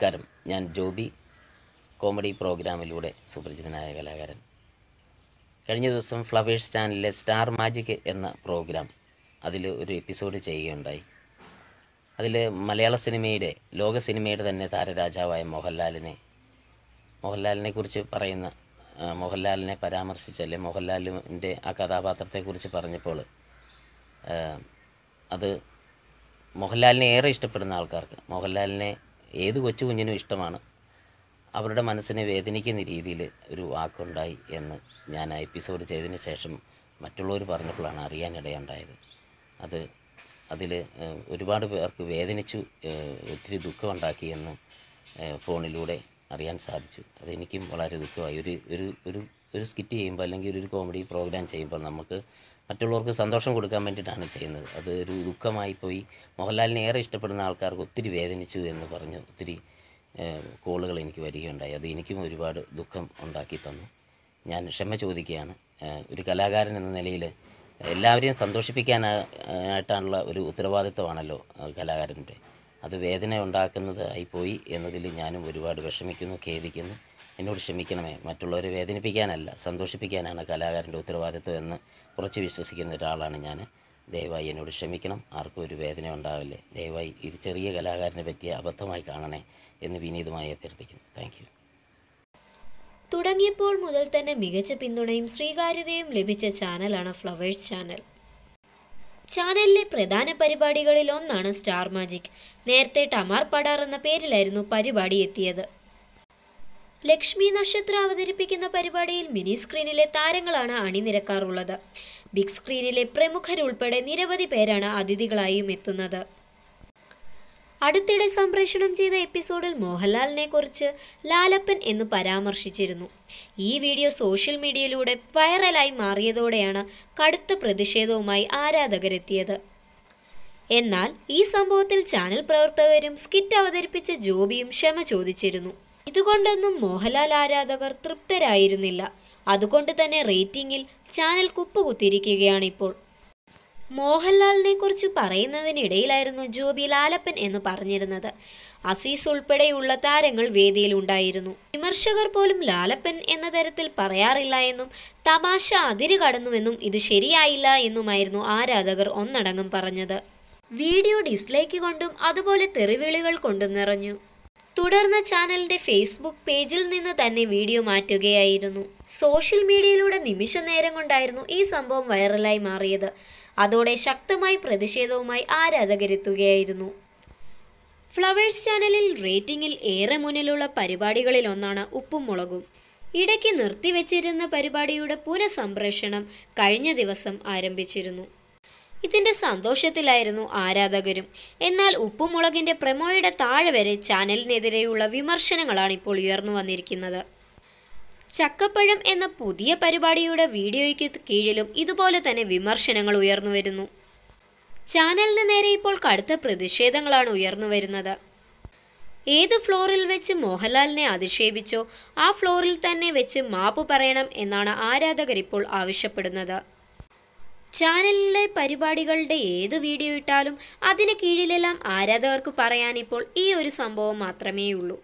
നമസ്കാരം. ഞാൻ ജോബി കോമഡി പ്രോഗ്രാമിലൂടെ സുപരിചിതനായ കലാകാരൻ. കഴിഞ്ഞ ദിവസം ഫ്ലവേഴ്സ് ചാനലിലെ സ്റ്റാർ മാജിക് എന്ന പ്രോഗ്രാം അതിൽ ഒരു എപ്പിസോഡ് ചെയ്യുകയുണ്ടായി. അതിൽ മലയാള സിനിമയുടെ ലോക സിനിമയുടെ തന്നെ താരരാജാവായ മോഹൻലാലിനെ മോഹൻലാലിനെ കുറിച്ച് പറയുന്ന മോഹൻലാലിനെ മോഹൻലാലിനെ പരാമർശിച്ചല്ലേ മോഹൻലാലിന്റെ ആ കഥാപാത്രത്തെക്കുറിച്ച് പറഞ്ഞപ്പോൾ അത് മോഹൻലാലിനെ ഏറെ ഇഷ്ടപ്പെടുന്ന ആൾക്കാർക്ക് മോഹൻലാലിനെ ഏത് കൊച്ചു കുഞ്ഞിനും ഇഷ്ടമാണ്. അവരുടെ മനസ്സിനെ വേദനിക്കുന്ന രീതിയിൽ ഒരു വാക്കുണ്ടായി എന്ന് ഞാൻ ആ എപ്പിസോഡ് ചെയ്തതിന് ശേഷം മറ്റുള്ളവർ പറഞ്ഞപ്പോഴാണ് അറിയാനിടയുണ്ടായത്. അത് അതിൽ ഒരുപാട് പേർക്ക് വേദനിച്ചു ഒത്തിരി ദുഃഖമുണ്ടാക്കിയെന്ന് ഫോണിലൂടെ അറിയാൻ സാധിച്ചു. അതെനിക്കും വളരെ ദുഃഖമായി. ഒരു ഒരു ഒരു ഒരു സ്കിറ്റ് ചെയ്യുമ്പോൾ അല്ലെങ്കിൽ ഒരു കോമഡി പ്രോഗ്രാം ചെയ്യുമ്പോൾ നമുക്ക് മറ്റുള്ളവർക്ക് സന്തോഷം കൊടുക്കാൻ വേണ്ടിയിട്ടാണ് ചെയ്യുന്നത്. അത് ഒരു ദുഃഖമായി പോയി. മോഹൻലാലിനെ ഏറെ ഇഷ്ടപ്പെടുന്ന ആൾക്കാർക്ക് ഒത്തിരി വേദനിച്ചു എന്ന് പറഞ്ഞു ഒത്തിരി കോളുകൾ എനിക്ക് വരികയുണ്ടായി. അത് എനിക്കും ഒരുപാട് ദുഃഖം ഉണ്ടാക്കി തന്നു. ഞാൻ ക്ഷമ ചോദിക്കുകയാണ്. ഒരു കലാകാരൻ എന്ന നിലയിൽ എല്ലാവരെയും സന്തോഷിപ്പിക്കാനായിട്ടുള്ള ഒരു ഉത്തരവാദിത്വമാണല്ലോ കലാകാരന്റെ. അത് വേദന ഉണ്ടാക്കുന്നത് ആയിപ്പോയി എന്നതിൽ ഞാനും ഒരുപാട് വിഷമിക്കുന്നു ഖേദിക്കുന്നു. എന്നോട് ക്ഷമിക്കണമേ. മറ്റുള്ളവരെ വേദനിപ്പിക്കാനല്ല സന്തോഷിപ്പിക്കാനാണ് കലാകാരന്റെ ഉത്തരവാദിത്വം എന്ന് ഉറച്ചു വിശ്വസിക്കുന്ന ഒരാളാണ് ഞാൻ ദയവായി എന്നോട് ക്ഷമിക്കണം. ആർക്കും ഒരു വേദന ഉണ്ടാവില്ലേ. ദയവായി ഇത് ചെറിയ കലാകാരനെ പറ്റിയ അബദ്ധമായി കാണണേ എന്ന് വിനീതമായി അഭ്യർത്ഥിക്കുന്നു. താങ്ക് തുടങ്ങിയപ്പോൾ മുതൽ തന്നെ മികച്ച പിന്തുണയും സ്വീകാര്യതയും ലഭിച്ച ചാനലാണ് ഫ്ലവേഴ്സ് ചാനൽ. ചാനലിലെ പ്രധാന പരിപാടികളിൽ ഒന്നാണ് സ്റ്റാർ മാജിക്. നേരത്തെ ടമാർ പടാർ എന്ന പേരിലായിരുന്നു പരിപാടി എത്തിയത്. ലക്ഷ്മി നക്ഷത്രം അവതരിപ്പിക്കുന്ന പരിപാടിയിൽ മിനി സ്ക്രീനിലെ താരങ്ങളാണ് അണിനിരക്കാറുള്ളത്. ബിഗ് സ്ക്രീനിലെ പ്രമുഖരുൾപ്പെടെ നിരവധി പേരാണ് അതിഥികളായും എത്തുന്നത്. അടുത്തിടെ സംപ്രേഷണം ചെയ്ത എപ്പിസോഡിൽ മോഹൻലാലിനെ കുറിച്ച് ലാലപ്പൻ എന്ന് പരാമർശിച്ചിരുന്നു. ഈ വീഡിയോ സോഷ്യൽ മീഡിയയിലൂടെ വൈറലായി മാറിയതോടെയാണ് കടുത്ത പ്രതിഷേധവുമായി ആരാധകരെത്തിയത്. എന്നാൽ ഈ സംഭവത്തിൽ ചാനൽ പ്രവർത്തകരും സ്കിറ്റ് അവതരിപ്പിച്ച ജോബിയും ക്ഷമ ചോദിച്ചിരുന്നു. ഇതുകൊണ്ടൊന്നും മോഹൻലാൽ ആരാധകർ തൃപ്തരായിരുന്നില്ല. അതുകൊണ്ട് തന്നെ റേറ്റിംഗിൽ ചാനൽ കുപ്പുകുത്തിയിരിക്കുകയാണിപ്പോൾ. മോഹൻലാലിനെ കുറിച്ച് പറയുന്നതിനിടയിലായിരുന്നു ജോബി ലാലപ്പൻ എന്ന് പറഞ്ഞിരുന്നത്. അസീസ് ഉൾപ്പെടെയുള്ള താരങ്ങൾ വേദിയിൽ ഉണ്ടായിരുന്നു. വിമർശകർ പോലും ലാലപ്പൻ എന്ന തരത്തിൽ പറയാറില്ല എന്നും തമാശ അതിര് കടന്നുവെന്നും ഇത് ശരിയായില്ല എന്നുമായിരുന്നു ആരാധകർ ഒന്നടങ്കം പറഞ്ഞത്. വീഡിയോ ഡിസ്ലൈക്ക് കൊണ്ടും അതുപോലെ തെറിവിളികൾ കൊണ്ടും നിറഞ്ഞു. തുടർന്ന് ചാനലിന്റെ ഫേസ്ബുക്ക് പേജിൽ നിന്ന് തന്നെ വീഡിയോ മാറ്റുകയായിരുന്നു. സോഷ്യൽ മീഡിയയിലൂടെ നിമിഷ നേരം കൊണ്ടായിരുന്നു ഈ സംഭവം വൈറലായി മാറിയത്. അതോടെ ശക്തമായി പ്രതിഷേധവുമായി ആരാധകരെത്തുകയായിരുന്നു. ഫ്ലവേഴ്സ് ചാനലിൽ റേറ്റിംഗിൽ ഏറെ മുന്നിലുള്ള പരിപാടികളിൽ ഒന്നാണ് ഉപ്പും മുളകും. ഇടയ്ക്ക് നിർത്തിവെച്ചിരുന്ന പരിപാടിയുടെ പുനഃസംപ്രേഷണം കഴിഞ്ഞ ദിവസം ആരംഭിച്ചിരുന്നു. ഇതിന്റെ സന്തോഷത്തിലായിരുന്നു ആരാധകരും. എന്നാൽ ഉപ്പുമുളകിന്റെ പ്രമോയുടെ താഴെ വരെ ചാനലിനെതിരെയുള്ള വിമർശനങ്ങളാണ് ഇപ്പോൾ ഉയർന്നു വന്നിരിക്കുന്നത്. ചക്കപ്പഴം എന്ന പുതിയ പരിപാടിയുടെ വീഡിയോയ്ക്ക് കീഴിലും ഇതുപോലെ തന്നെ വിമർശനങ്ങൾ ഉയർന്നു വരുന്നു. ചാനലിന് നേരെ ഇപ്പോൾ കടുത്ത പ്രതിഷേധങ്ങളാണ് ഉയർന്നു വരുന്നത്. ഏത് ഫ്ലോറിൽ വെച്ച് മോഹൻലാലിനെ അധിക്ഷേപിച്ചോ ആ ഫ്ലോറിൽ തന്നെ വെച്ച് മാപ്പ് പറയണം എന്നാണ് ആരാധകർ ഇപ്പോൾ ആവശ്യപ്പെടുന്നത്. ചാനലിലെ പരിപാടികളുടെ ഏത് വീഡിയോ ഇട്ടാലും അതിന് കീഴിലെല്ലാം ആരാധകർക്ക് പറയാനിപ്പോൾ ഈ ഒരു സംഭവം മാത്രമേ ഉള്ളൂ